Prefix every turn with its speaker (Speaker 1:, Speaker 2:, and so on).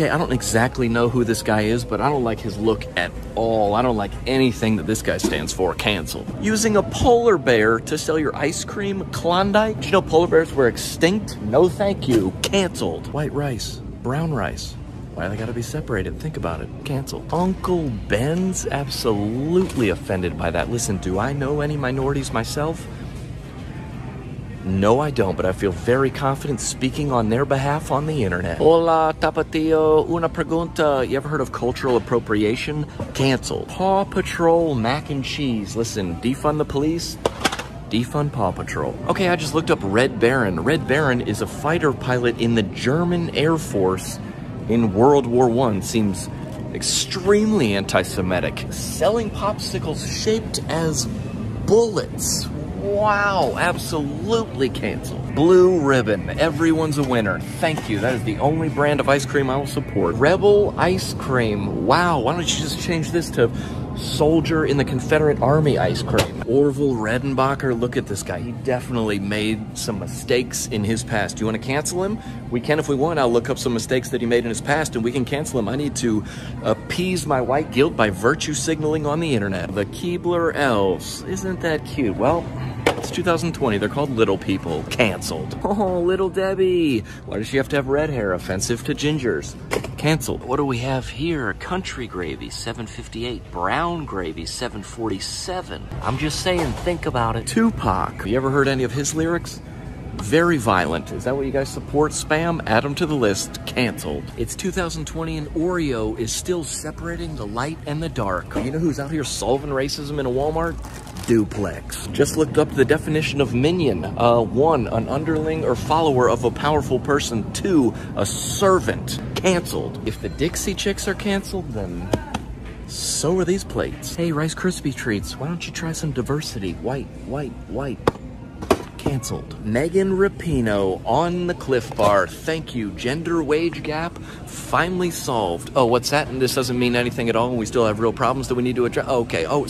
Speaker 1: Okay, I don't exactly know who this guy is, but I don't like his look at all. I don't like anything that this guy stands for. Cancel. Using a polar bear to sell your ice cream, Klondike? Did you know polar bears were extinct? No thank you. Canceled. White rice, brown rice. Why they gotta be separated? Think about it. Cancel. Uncle Ben's absolutely offended by that. Listen, do I know any minorities myself? No, I don't, but I feel very confident speaking on their behalf on the internet. Hola, Tapatio. Una pregunta. You ever heard of cultural appropriation? Cancel. Paw Patrol mac and cheese. Listen, defund the police. Defund Paw Patrol. Okay, I just looked up Red Baron. Red Baron is a fighter pilot in the German Air Force in World War One. Seems extremely anti-Semitic. Selling popsicles shaped as bullets. Wow, absolutely canceled. Blue Ribbon, everyone's a winner. Thank you. That is the only brand of ice cream I will support. Rebel Ice Cream. Wow, why don't you just change this to soldier in the Confederate Army ice cream. Orville Redenbacher, look at this guy. He definitely made some mistakes in his past. Do you want to cancel him? We can if we want. I'll look up some mistakes that he made in his past and we can cancel him. I need to appease my white guilt by virtue signaling on the internet. The Keebler Elves. Isn't that cute? Well, it's 2020. They're called little people. Canceled. Oh, little Debbie. Why does she have to have red hair? Offensive to gingers. Canceled. What do we have here? Country gravy, 758. Brown gravy, 747. I'm just saying, think about it. Tupac. Have you ever heard any of his lyrics? Very violent. Is that what you guys support? Spam? Add them to the list. Canceled. It's 2020 and Oreo is still separating the light and the dark. You know who's out here solving racism in a Walmart? duplex. Just looked up the definition of minion. Uh, one, an underling or follower of a powerful person. Two, a servant. Canceled. If the Dixie Chicks are canceled, then so are these plates. Hey, Rice Krispie treats, why don't you try some diversity? White, white, white. Canceled. Megan Rapinoe on the Clif Bar. Thank you. Gender wage gap finally solved. Oh, what's that? And this doesn't mean anything at all. We still have real problems that we need to address. Oh, okay. Oh,